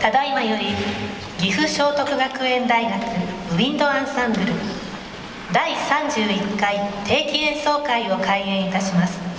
ただいまより岐阜聖徳学園大学ウィンドアンサンブル第31回定期演奏会を開演いたします。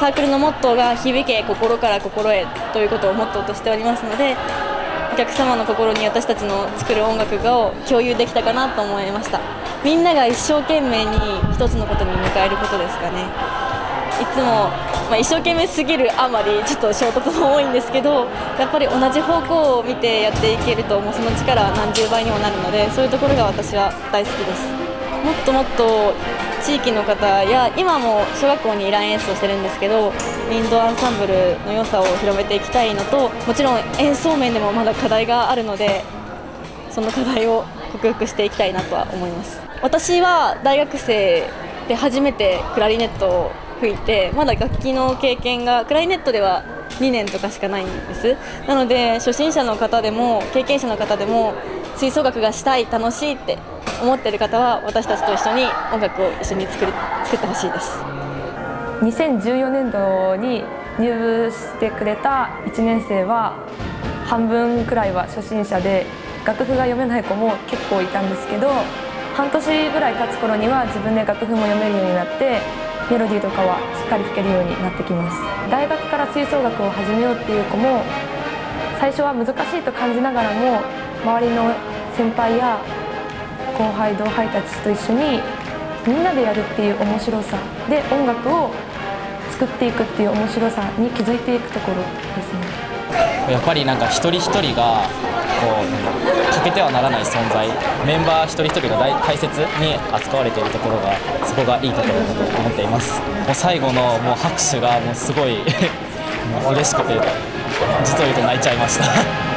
サークルのモットーが響け心から心へということをモットーとしておりますのでお客様の心に私たちの作る音楽を共有できたかなと思いました。みんなが一生懸命に一つのことに向かえることですかね。いつも、まあ、一生懸命すぎるあまりちょっと衝突も多いんですけどやっぱり同じ方向を見てやっていけるともうその力は何十倍にもなるのでそういうところが私は大好きです。もっともっと地域の方や今も小学校にイラン演奏してるんですけどウィンドアンサンブルの良さを広めていきたいのともちろん演奏面でもまだ課題があるのでその課題を克服していきたいなとは思います。私は大学生で初めてクラリネットを吹いてまだ楽器の経験がクラリネットでは2年とかしかないんです。なので初心者の方でも経験者の方でも吹奏楽がしたい楽しいって思っている方は私たちと一緒に音楽を一緒に作り作ってほしいです。2014年度に入部してくれた1年生は半分くらいは初心者で楽譜が読めない子も結構いたんですけど半年ぐらい経つ頃には自分で楽譜も読めるようになってメロディーとかはしっかり吹けるようになってきます。大学から吹奏楽を始めようっていう子も最初は難しいと感じながらも周りの先輩や後輩同輩たちと一緒にみんなでやるっていう面白さで音楽を作っていくっていう面白さに気づいていくところですね。やっぱりなんか一人一人がこう欠けてはならない存在。メンバー一人一人が大大切に扱われているところがそこがいいところだと思っています。もう最後のもう拍手がもうすごいう 嬉しくて実を言うと泣いちゃいました。